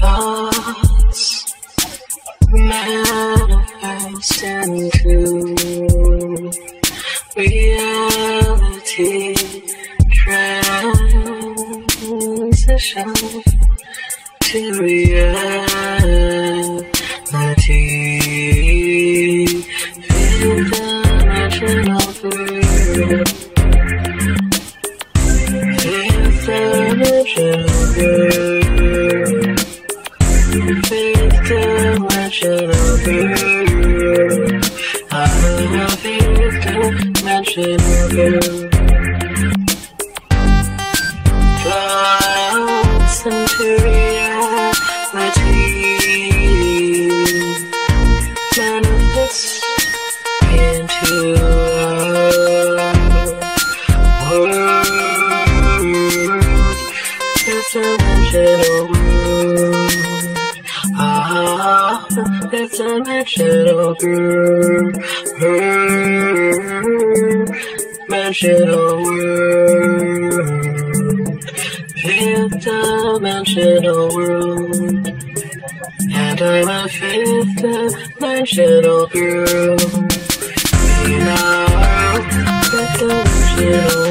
Thoughts manifest into reality transition to reality. World. Dimensional world. Fifth dimensional world. And I'm a fifth dimensional girl. In our fifth dimensional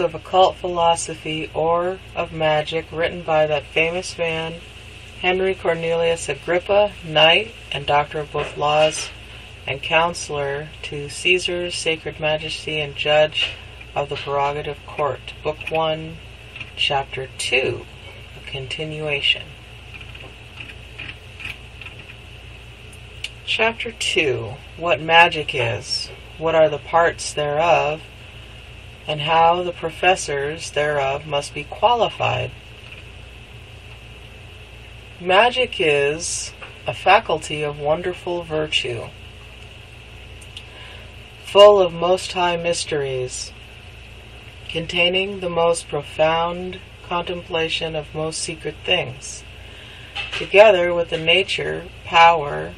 of occult philosophy or of magic written by that famous man, Henry Cornelius Agrippa, knight and doctor of both laws and counselor to Caesar's sacred majesty and judge of the prerogative court. Book 1, Chapter 2, a continuation. Chapter 2 What magic is, what are the parts thereof, and how the professors thereof must be qualified. Magic is a faculty of wonderful virtue, full of most high mysteries, containing the most profound contemplation of most secret things, together with the nature, power,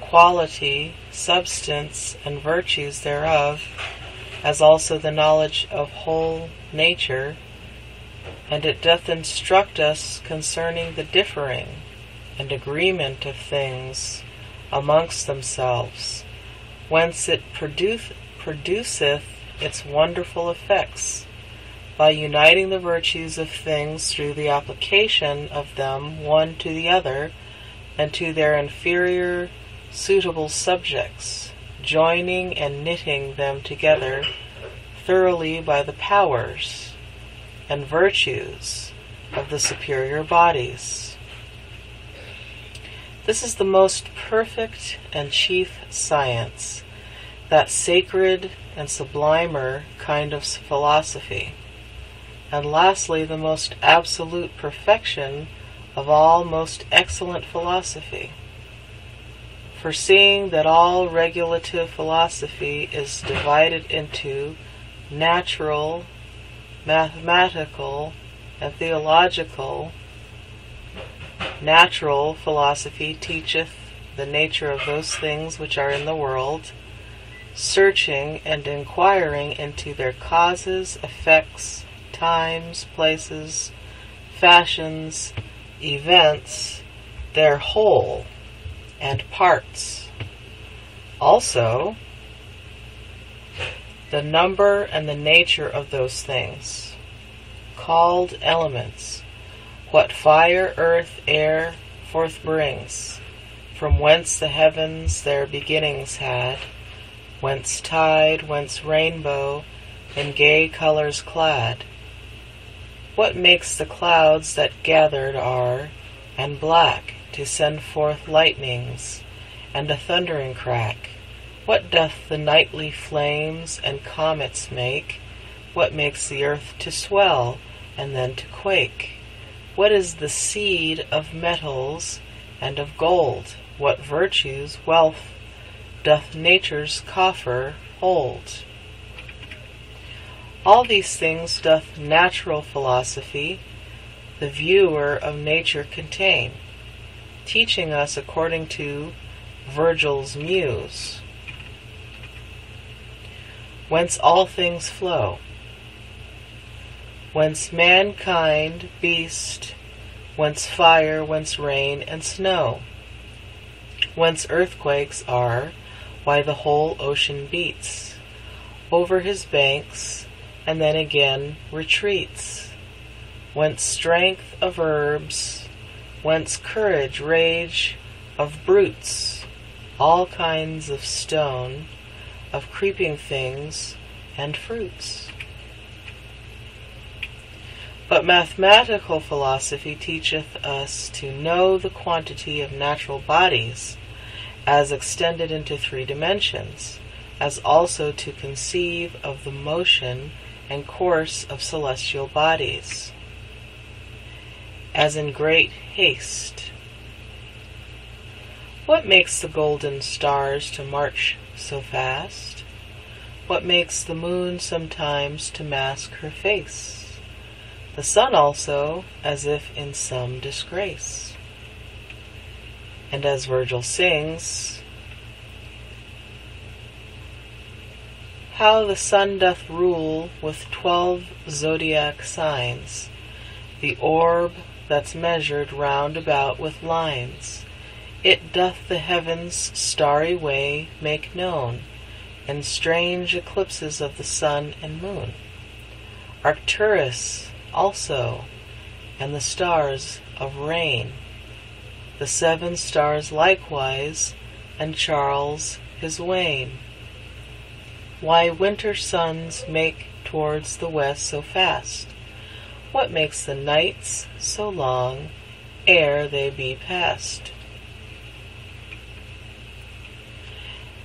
quality, substance, and virtues thereof, as also the knowledge of whole nature, and it doth instruct us concerning the differing and agreement of things amongst themselves, whence it produce, produceth its wonderful effects, by uniting the virtues of things through the application of them one to the other, and to their inferior suitable subjects, joining and knitting them together thoroughly by the powers and virtues of the superior bodies. This is the most perfect and chief science, that sacred and sublimer kind of philosophy, and lastly, the most absolute perfection of all most excellent philosophy foreseeing that all regulative philosophy is divided into natural, mathematical, and theological. Natural philosophy teacheth the nature of those things which are in the world, searching and inquiring into their causes, effects, times, places, fashions, events, their whole and parts. Also, the number and the nature of those things, called elements, what fire, earth, air forth brings, from whence the heavens their beginnings had, whence tide, whence rainbow, in gay colors clad. What makes the clouds that gathered are, and black, to send forth lightnings and a thundering crack? What doth the nightly flames and comets make? What makes the earth to swell and then to quake? What is the seed of metals and of gold? What virtues, wealth, doth nature's coffer hold. All these things doth natural philosophy, the viewer of nature, contain, teaching us according to Virgil's muse, whence all things flow, whence mankind, beast, whence fire, whence rain and snow, whence earthquakes are, why the whole ocean beats. Over his banks and then again retreats, whence strength of herbs, whence courage, rage of brutes, all kinds of stone, of creeping things and fruits. But mathematical philosophy teacheth us to know the quantity of natural bodies as extended into three dimensions, as also to conceive of the motion and course of celestial bodies, as in great haste. What makes the golden stars to march so fast? What makes the moon sometimes to mask her face? the sun also, as if in some disgrace. And as Virgil sings, How the sun doth rule with twelve zodiac signs, the orb that's measured round about with lines. It doth the heavens' starry way make known, and strange eclipses of the sun and moon. Arcturus also, and the stars of rain, the seven stars likewise, and Charles his wain. Why winter suns make towards the west so fast? What makes the nights so long ere they be past?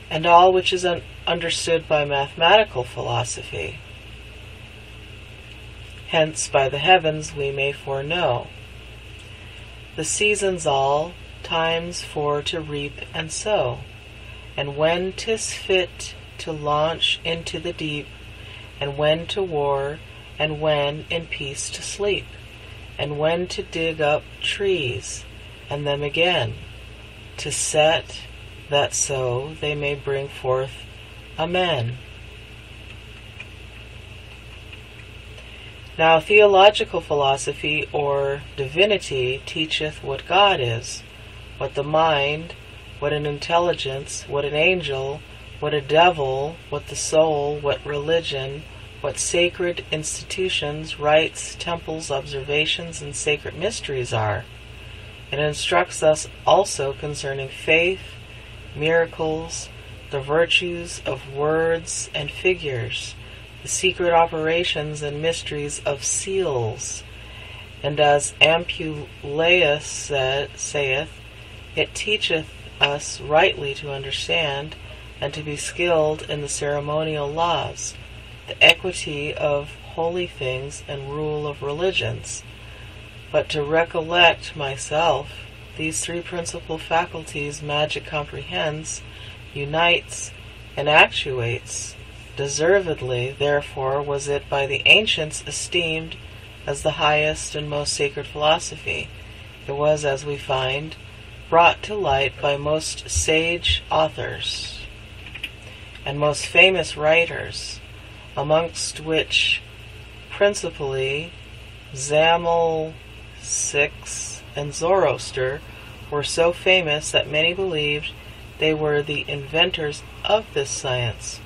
And all which is un- understood by mathematical philosophy hence by the heavens we may foreknow. The seasons all, times for to reap and sow, and when 'tis fit to launch into the deep, and when to war, and when in peace to sleep, and when to dig up trees, and them again, to set, that so they may bring forth Amen. Now, theological philosophy or divinity teacheth what God is, what the mind, what an intelligence, what an angel, what a devil, what the soul, what religion, what sacred institutions, rites, temples, observations, and sacred mysteries are. It instructs us also concerning faith, miracles, the virtues of words and figures the secret operations and mysteries of seals. And as Apuleius said, saith, it teacheth us rightly to understand and to be skilled in the ceremonial laws, the equity of holy things and rule of religions. But to recollect myself, these three principal faculties magic comprehends, unites, and actuates, Deservedly, therefore, was it by the ancients esteemed as the highest and most sacred philosophy. It was, as we find, brought to light by most sage authors and most famous writers, amongst which principally Zammel, Six, and Zoroaster were so famous that many believed they were the inventors of this science.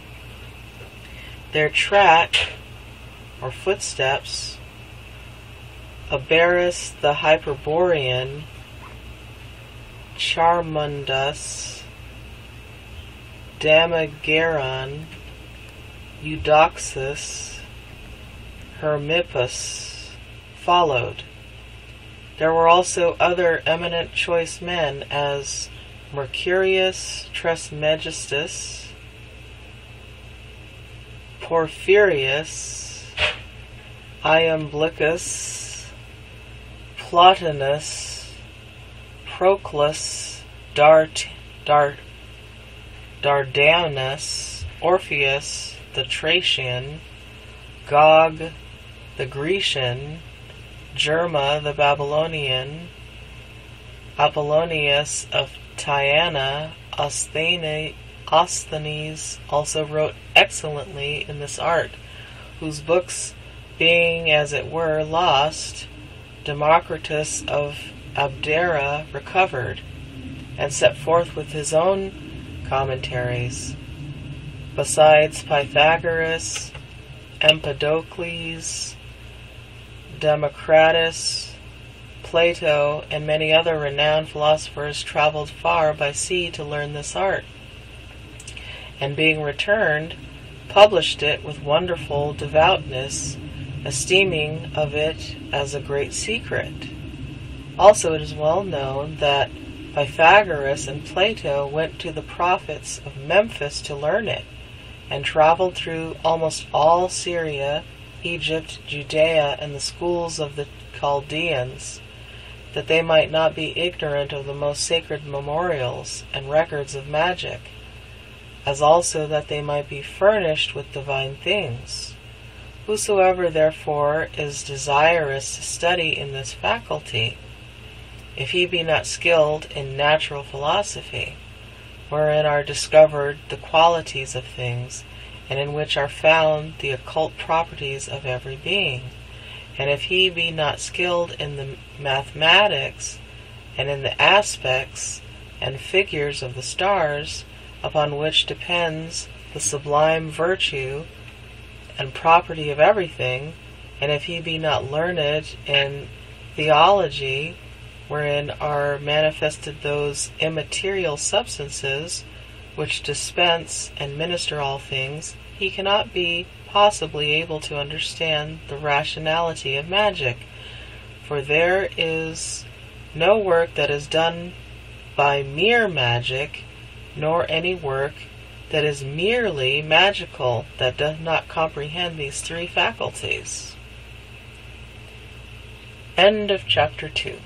Their track, or footsteps, Abaris the Hyperborean, Charmondas, Damigeron, Eudoxus, Hermippus followed. There were also other eminent choice men as Mercurius Trismegistus, Porphyrius, Iamblichus, Plotinus, Proclus, Dart, Dart, Dardanus, Orpheus the Thracian, Gog the Grecian, Germa the Babylonian, Apollonius of Tyana, Osthanes also wrote excellently in this art, whose books being as it were lost, Democritus of Abdera recovered, and set forth with his own commentaries. Besides Pythagoras, Empedocles, Democritus, Plato, and many other renowned philosophers traveled far by sea to learn this art, and being returned, published it with wonderful devoutness, esteeming of it as a great secret. Also, it is well known that Pythagoras and Plato went to the prophets of Memphis to learn it, and traveled through almost all Syria, Egypt, Judea, and the schools of the Chaldeans that they might not be ignorant of the most sacred memorials and records of magic, as also that they might be furnished with divine things. Whosoever therefore is desirous to study in this faculty, if he be not skilled in natural philosophy, wherein are discovered the qualities of things, and in which are found the occult properties of every being, and if he be not skilled in the mathematics and in the aspects and figures of the stars, upon which depends the sublime virtue and property of everything, and if he be not learned in theology, wherein are manifested those immaterial substances which dispense and minister all things, he cannot be possibly able to understand the rationality of magic, for there is no work that is done by mere magic, nor any work that is merely magical that does not comprehend these three faculties. End of chapter 2.